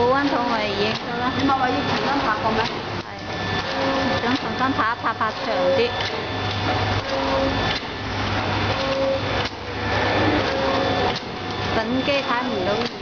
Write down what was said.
保温桶咪影咗啦。你咪話要重新拍過咩？係，想重新拍一拍拍長啲。粉機睇唔到。